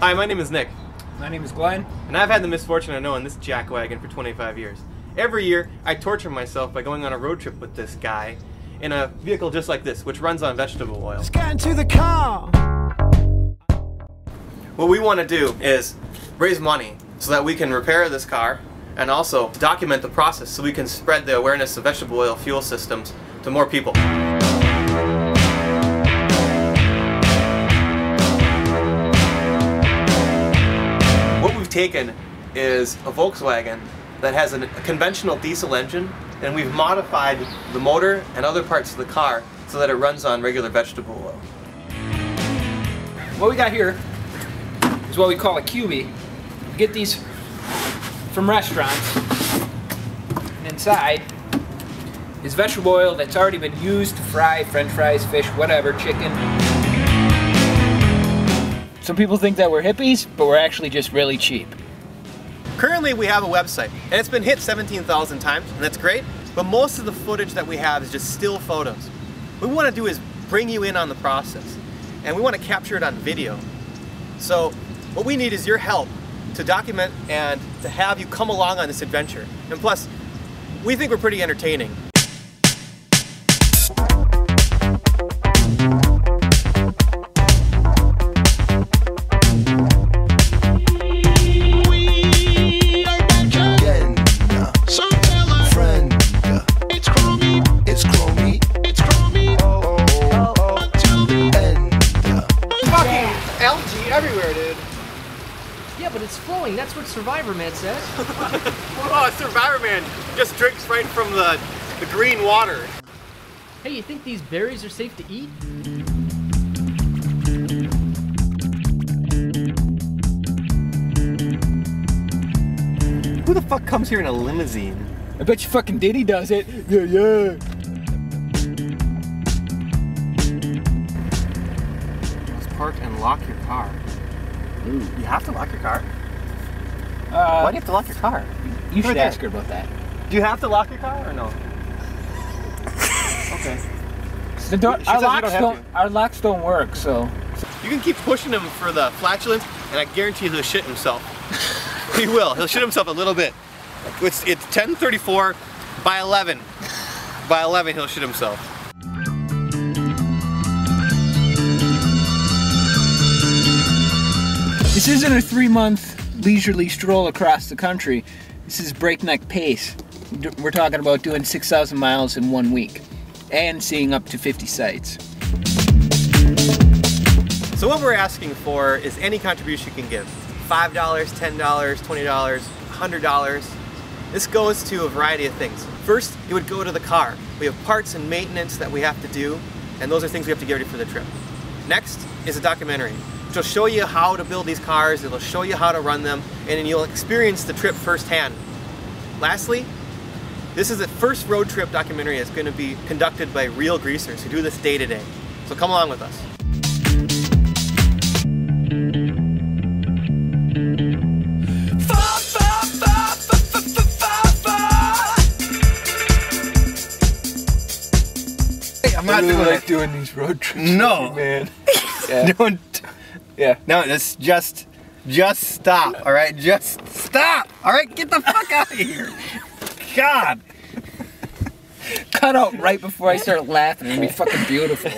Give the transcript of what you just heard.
Hi, my name is Nick, My name is Glenn. and I've had the misfortune of knowing this jackwagon for 25 years. Every year, I torture myself by going on a road trip with this guy in a vehicle just like this, which runs on vegetable oil. Let's Get into the car. What we want to do is raise money so that we can repair this car and also document the process so we can spread the awareness of vegetable oil fuel systems to more people. Taken is a Volkswagen that has a conventional diesel engine and we've modified the motor and other parts of the car so that it runs on regular vegetable oil. What we got here is what we call a cubie. We get these from restaurants. And inside is vegetable oil that's already been used to fry french fries, fish, whatever, chicken. Some people think that we're hippies, but we're actually just really cheap. Currently, we have a website, and it's been hit 17,000 times, and that's great, but most of the footage that we have is just still photos. What we want to do is bring you in on the process, and we want to capture it on video. So, what we need is your help to document and to have you come along on this adventure. And plus, we think we're pretty entertaining. Algae everywhere, dude. Yeah, but it's flowing. That's what Survivorman says. Oh, Survivorman just drinks right from the, the green water. hey, you think these berries are safe to eat? Who the fuck comes here in a limousine? I bet you fucking Diddy does it. Yeah, yeah. Park and lock your car. You have to lock your car? Uh, Why do you have to lock your car? you should Right there. ask her about that. Do you have to lock your car or no? okay. The door, She our, locks don't don't, our locks don't work, so. You can keep pushing him for the flatulence, and I guarantee he'll shit himself. he will. He'll shit himself a little bit. It's it's 10:34 by 11. By 11, he'll shit himself. This isn't a three month leisurely stroll across the country. This is breakneck pace. We're talking about doing 6,000 miles in one week and seeing up to 50 sites. So what we're asking for is any contribution you can give. $5, $10, $20, $100. This goes to a variety of things. First, it would go to the car. We have parts and maintenance that we have to do, and those are things we have to get ready for the trip. Next is a documentary, which will show you how to build these cars, it'll show you how to run them, and then you'll experience the trip firsthand. Lastly, this is the first road trip documentary that's going to be conducted by real greasers who do this day to day. So come along with us. I'm not doing like doing these road trips. No. man. Yeah. Don't. Yeah. No, just, just, just stop. All right, just stop. All right, get the fuck out of here. God. Cut out right before I start laughing. It'd be fucking beautiful.